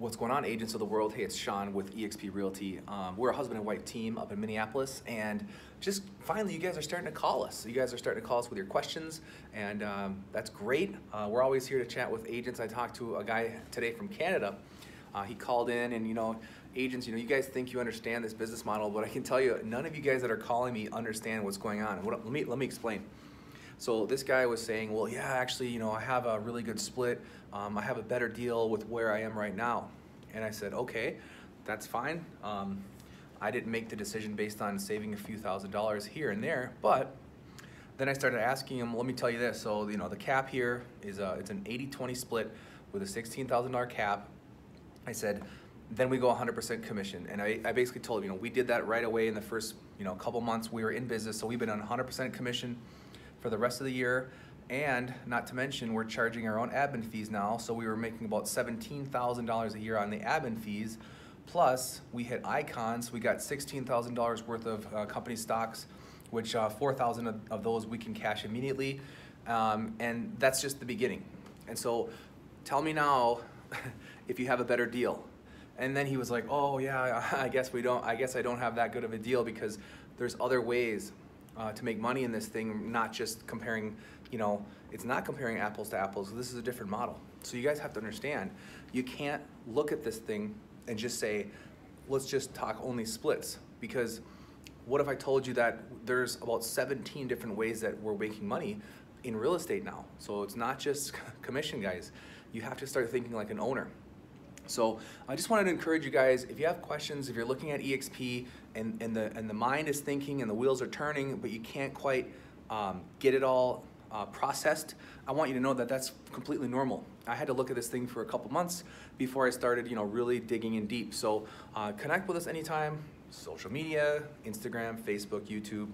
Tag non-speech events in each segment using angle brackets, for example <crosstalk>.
What's going on, agents of the world? Hey, it's Sean with eXp Realty. Um, we're a husband and wife team up in Minneapolis, and just finally, you guys are starting to call us. You guys are starting to call us with your questions, and um, that's great. Uh, we're always here to chat with agents. I talked to a guy today from Canada. Uh, he called in, and you know, agents, you know, you guys think you understand this business model, but I can tell you, none of you guys that are calling me understand what's going on. What, let me let me explain. So this guy was saying, well, yeah, actually, you know, I have a really good split. Um, I have a better deal with where I am right now. And I said, okay, that's fine. Um, I didn't make the decision based on saving a few thousand dollars here and there, but then I started asking him, let me tell you this. So, you know, the cap here is a, it's an 80-20 split with a $16,000 cap. I said, then we go 100% commission. And I, I basically told him, you know, we did that right away in the first, you know, couple months we were in business. So we've been on 100% commission for the rest of the year. And not to mention, we're charging our own admin fees now. So we were making about $17,000 a year on the admin fees. Plus, we hit icons. We got $16,000 worth of uh, company stocks, which uh, 4,000 of, of those we can cash immediately. Um, and that's just the beginning. And so tell me now <laughs> if you have a better deal. And then he was like, oh yeah, I guess we don't, I guess I don't have that good of a deal because there's other ways uh, to make money in this thing, not just comparing, you know, it's not comparing apples to apples. This is a different model. So you guys have to understand, you can't look at this thing and just say, let's just talk only splits. Because what if I told you that there's about 17 different ways that we're making money in real estate now? So it's not just <laughs> commission, guys. You have to start thinking like an owner. So I just wanted to encourage you guys, if you have questions, if you're looking at EXP and, and, the, and the mind is thinking and the wheels are turning, but you can't quite um, get it all uh, processed, I want you to know that that's completely normal. I had to look at this thing for a couple months before I started, you know, really digging in deep. So uh, connect with us anytime, social media, Instagram, Facebook, YouTube.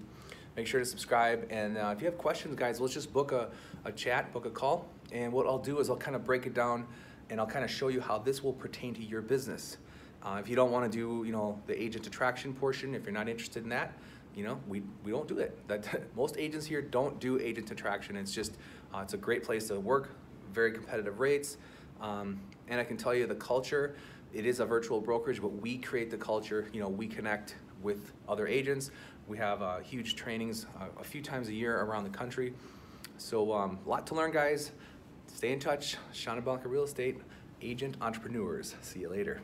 Make sure to subscribe. And uh, if you have questions, guys, let's just book a, a chat, book a call. And what I'll do is I'll kind of break it down and I'll kind of show you how this will pertain to your business. Uh, if you don't want to do, you know, the agent attraction portion, if you're not interested in that, you know, we, we don't do it. <laughs> That most agents here don't do agent attraction. It's just, uh, it's a great place to work, very competitive rates, um, and I can tell you the culture. It is a virtual brokerage, but we create the culture. You know, we connect with other agents. We have uh, huge trainings uh, a few times a year around the country. So um, a lot to learn, guys. Stay in touch. Sean Blanca Real Estate, agent entrepreneurs. See you later.